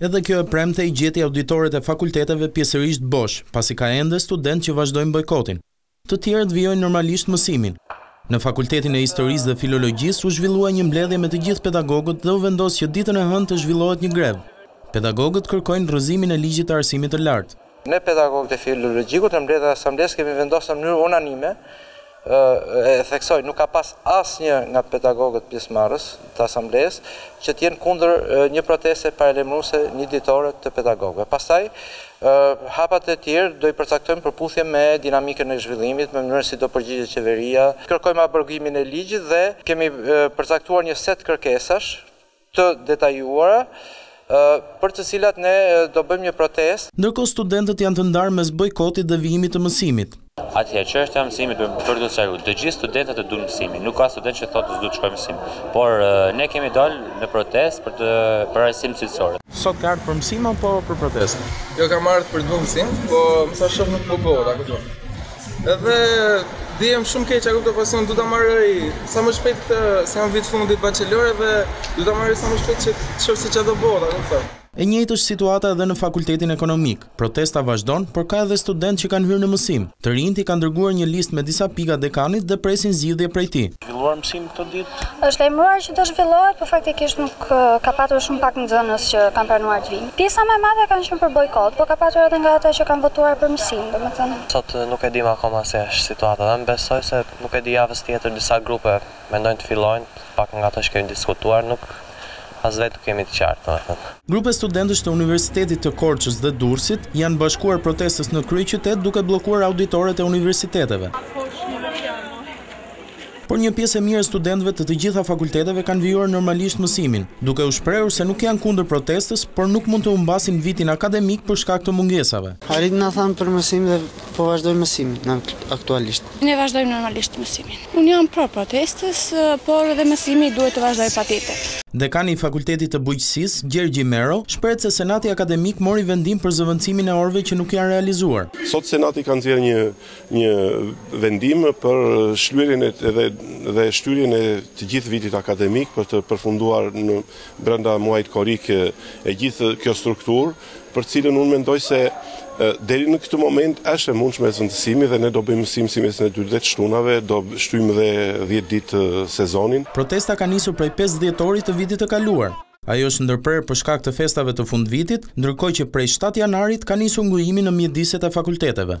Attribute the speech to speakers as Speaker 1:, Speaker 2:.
Speaker 1: Edhe kjo e premte i gjeti auditoret e fakulteteve pjesërisht bosh, pasi ka ende studentë që vazhdojnë bojkotin. Të tjerët vijojnë normalisht mësimin. Në Fakultetin e Historisë dhe Filologjisë u zhvillua një mbledhje me të gjithë pedagogët dhe u vendos që ditën e hënë të zhvillohet një grevë. Pedagogët kërkojnë rrëzimin e ligjit të arsimit të lartë.
Speaker 2: Ne pedagogët e filologjikut në mbledhjen e asamblesë kemi vendosur në mënyrë unanime, e theksoj, nuk ka pas asnjë nga pedagogët pjesëmarrës të asamblesë që të jenë kundër një proteste paralajmëruese njëditore të pedagogëve. Pastaj, hapat e tjerë do i përcaktojmë përputhje me dinamikën e zhvillimit, me mënyrën si do përgjigjet qeveria. Kërkojmë abrogimin e ligjit dhe kemi përcaktuar një set kërkesash. të detajuara, për të cilat ne do bëjmë një protestë.
Speaker 1: Ndërkohë studentët janë të ndarë mes bojkotit dhe vijimit të mësimit.
Speaker 3: Atëherë, çështja e mësimit për t'u sqaruar, të gjithë studentët e duan mësimin, nuk ka student që thotë s'do të shkojë në mësim, por ne kemi dalë në protestë për të për arsim cilësor.
Speaker 1: Sot ka ardhur për mësim apo për protestë?
Speaker 4: Jo, kam ardhur për të bërë mësim, po me sa shoh nuk po bëhet, a kupton? Edhe ndihem shumë keq, a kupton, pasi unë du ta marr sa më shpejt këtë, se jam vit fundit bachelor edhe du ta marr sa më shpejt që të shoh se ça do bëhet, a kupton.
Speaker 1: E njëjtë është situata edhe në Fakultetin Ekonomik. Protesta vazhdon, por ka edhe studentë që kanë hyrë në mësim. Të rinjtë i kanë dërguar një listë me disa pika dekanit dhe presin zgjidhje prej tij.
Speaker 5: zhvilluar mësim këto ditë?
Speaker 6: Është lajmëruar që do zhvillohet, por faktikisht nuk ka patur shumë pak nxënës që kanë pranuar të vijnë. Pjesa më e madhe kanë qenë për bojkot, por ka patur edhe nga ata që kanë votuar për mësim, domethënë.
Speaker 5: Sot nuk e dimë akoma si është situata dhe unë besoj se nuk e di javës tjetër disa grupe mendojnë të fillojnë, të paktën nga ato që kemi diskutuar, nuk as vetë nuk e kemi të qartë, domethënë.
Speaker 1: Grupe studentësh të Universitetit të Korçës dhe Durrësit i janë bashkuar protestës në kryeqytet duke bllokuar auditoret e universiteteve. Por një pjesë e mirë e studentëve të të gjitha fakulteteve kanë vijuar normalisht mësimin, duke u shprehur se nuk janë kundër protestës, por nuk mund të humbasin vitin akademik për shkak të mungesave.
Speaker 7: Arrit na thanë për mësim dhe po vazhdojmë mësimin aktualisht.
Speaker 6: Ne vazhdojmë normalisht mësimin. Unë jam pro protestës, por edhe mësimi duhet të vazhdojë patjetër.
Speaker 1: Dekani i Fakultetit të Bujqësisë, Gjergji Mero, shprehet se Senati Akademik mori vendim për zëvendësimin e orëve që nuk janë realizuar.
Speaker 8: Sot Senati ka nxjerrë një Një vendim për shlyerjen edhe shtyrjen e të gjithë vitit akademik për të përfunduar në brenda muajit korrik e gjithë kjo strukturë, për cilën unë mendoj se deri në këtë moment është e mundshme zëvendësimi dhe ne do bëjmë mësim si me thënë dy ditë të shtunave, do shtyjmë dhe dhjetë ditë sezonin.
Speaker 1: Protesta ka nisur prej pesë dhjetorit të vitit të kaluar. Ajo është ndërprerë për shkak të festave të fundvitit, ndërkohë që prej shtatë janarit ka nisur ngujimi në mjediset e fakulteteve.